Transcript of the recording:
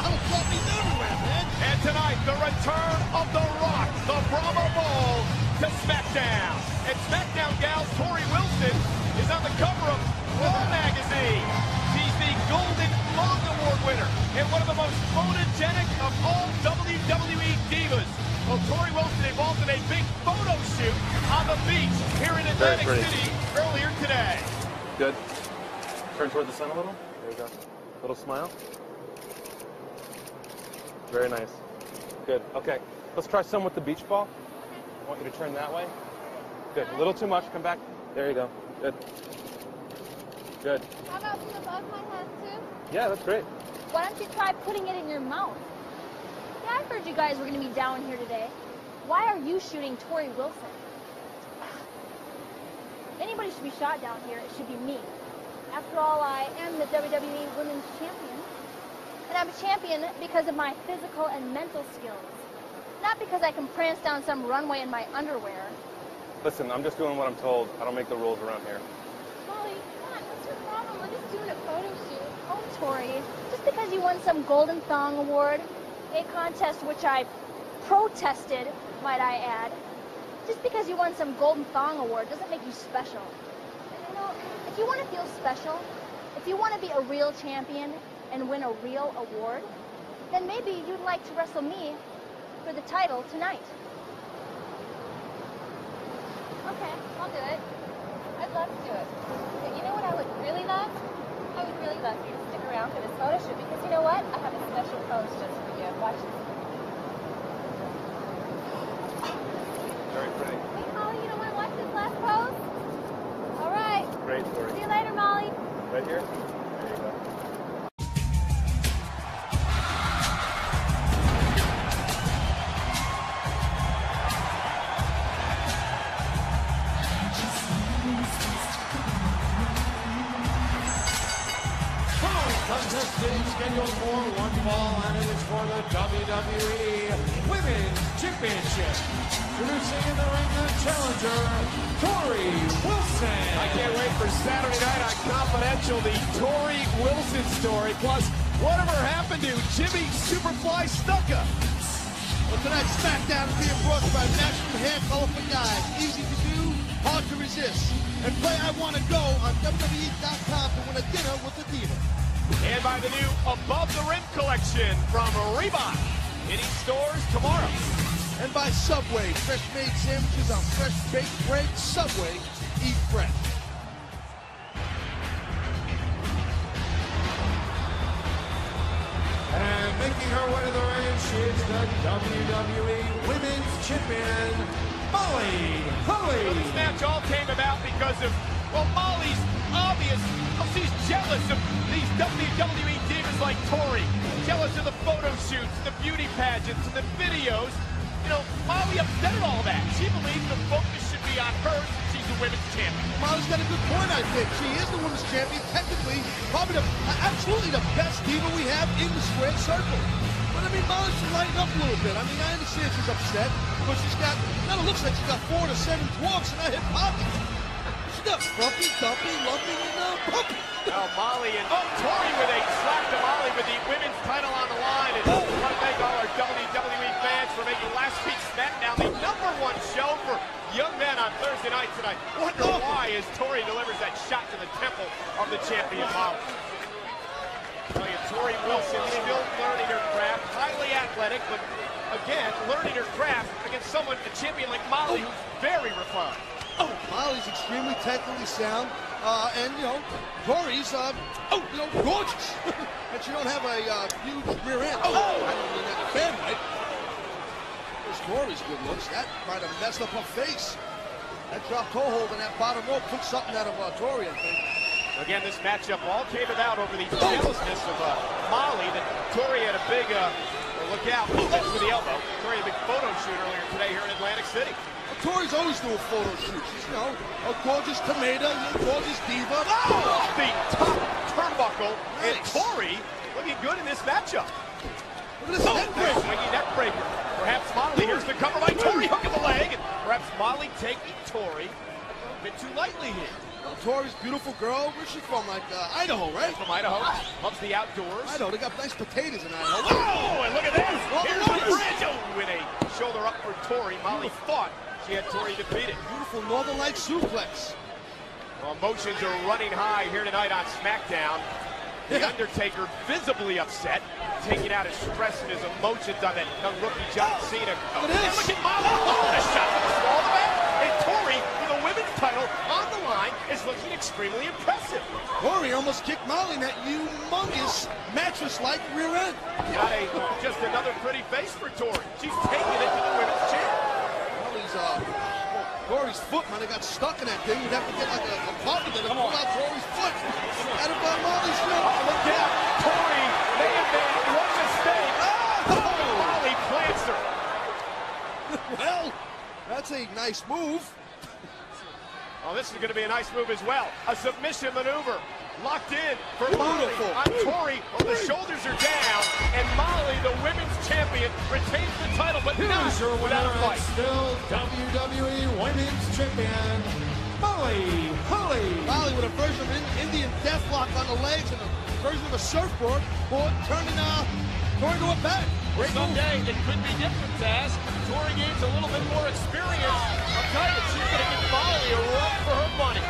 That'll flop everywhere, man. And tonight, the return of The Rock, the Brahma Bull, to SmackDown. And SmackDown gals Torrie Wilson is on the cover of Raw magazine. She's the Golden Thong Award winner and one of the most photogenic of all WWE divas. Well, Torrie Wilson involved in a big photo shoot on the beach here in Atlantic City earlier today. Good. Turn toward the sun a little. There you go. Little smile. Very nice. Good. Okay. Let's try some with the beach ball. I want you to turn that way. Good. A little too much. Come back. There you go. Good. Good. How about from above my head too? Yeah, that's great. Why don't you try putting it in your mouth? Yeah, I heard you guys were going to be down here today. Why are you shooting Torrie Wilson? If anybody should be shot down here, it should be me. After all, I am the WWE Women's Champion. I'm a champion because of my physical and mental skills. Not because I can prance down some runway in my underwear. Listen, I'm just doing what I'm told. I don't make the rules around here. Molly, come on, what's your problem? We're just doing a photo shoot. Oh, Torrie, just because you won some Golden Thong Award, a contest which I protested, might I add, just because you won some Golden Thong Award doesn't make you special. And you know, if you want to feel special, if you want to be a real champion and win a real award, then maybe you'd like to wrestle me for the title tonight. Okay, I'll do it. I'd love to do it. But you know what I would really love? I would really love you to stick around for this photo shoot because you know what? I have a special pose just for you. Watch this. Very pretty. Hey, Molly, you don't want to watch this last pose? All right. Great, See you later, Molly. Right here? There you go. Contestant scheduled for one fall, and it is for the WWE Women's Championship. Introducing in the ring the challenger, Torrie Wilson. I can't wait for Saturday night on Confidential, the Torrie Wilson story. Plus, whatever happened to Jimmy Superfly Snuka? Well, tonight's SmackDown is being brought to you by National Hair Color for Guys. Easy to do, hard to resist. And play I Want to Go on WWE.com to win a dinner with the Diva. And by the new Above the Rim collection from Reebok. Hitting stores tomorrow. And by Subway, fresh made sandwiches on fresh baked bread. Subway, eat fresh. And making her way to the ring, she is the WWE Women's Champion, Molly Holly. Well, this match all came about because of, well, Molly's obvious, well, she's jealous of these WWE Torrie. Jealous of the photo shoots, the beauty pageants, and the videos. You know, Molly upset at all that. She believes the focus should be on her since she's the women's champion. Molly's got a good point, I think. She is the women's champion, technically, probably the, absolutely the best diva we have in the squared circle. But I mean, Molly should lighten up a little bit. I mean, I understand she's upset because she's got, now it looks like she's got four to seven dwarfs in her hip pocket. She's Frumpy, Dumpy, Lumpy, and uh, Pumpy. Now Molly and oh, Torrie with a slap to Molly with the women's title on the line. And I want to thank all our WWE fans for making last week's SmackDown the number one show for young men on Thursday night tonight. Wonder why as Torrie delivers that shot to the temple of the champion Molly. Tell you, Torrie Wilson still learning her craft, highly athletic, but again, learning her craft against someone, a champion like Molly, who's very refined. Oh, Molly's extremely technically sound, uh, and you know, Torrie's, uh, oh, you know, gorgeous. but she don't have a uh, huge rear end. Oh, I don't mean that bad way. There's Torrie's good looks. That might have messed up her face. That drop toe hold and that bottom rope took something out of uh, Torrie, I think. Again, this matchup all came about over the jealousness of uh, Molly. That Torrie had a big, uh, look out, movement with the elbow. Torrie had a big photo shoot earlier today here in Atlantic City. Well, Torrie's always doing photo shoots. She's, you know, a gorgeous tomato, a gorgeous diva. Oh, off the top turnbuckle, and Torrie looking good in this matchup. Look at this neck breaker. swinging neck breaker. Perhaps Molly here's the cover by Torrie, hook of the leg, and perhaps Molly taking Torrie a bit too lightly here. Torrie's beautiful girl. Where's she from? Like uh, Idaho, right? From Idaho, loves the outdoors. Idaho. They got nice potatoes in Idaho. Oh, and look at this! Oh, Here's nice. the bridge. Oh, with a shoulder up for Torrie. Molly thought she had Torrie defeated. Beautiful Northern Light suplex. Well, emotions are running high here tonight on SmackDown. The Undertaker visibly upset, taking out his stress and his emotions on that young rookie John Cena. Oh, Look at look at Molly. Oh, a shot from the small back. And Torrie, with a women's title on the line, is looking extremely impressive. Torrie almost kicked Molly in that humongous mattress-like rear end. Got a just another pretty face for Torrie. She's taking it to the. Molly's uh, Torrie's foot might have got stuck in that thing. We'd have to get like a, a carpenter to pull out Torrie's foot. Out of uh, Molly's foot. Oh, look out. Torrie may have made one mistake. Oh, Molly plants her. Well, that's a nice move. Oh, this is going to be a nice move as well. A submission maneuver. Locked in for Molly. Beautiful. On Torrie, oh, the shoulders are down. And Molly, the women's champion, retains Here's your winner and still WWE Women's Champion, Molly Holly. Molly with a version of an Indian deathlock on the legs and a version of a surfboard, board turning uh, going to a back. Great move. Someday it could be different, Taz. Torrie gains a little bit more experience. I'll tell you, she's going to give Molly a run for her money.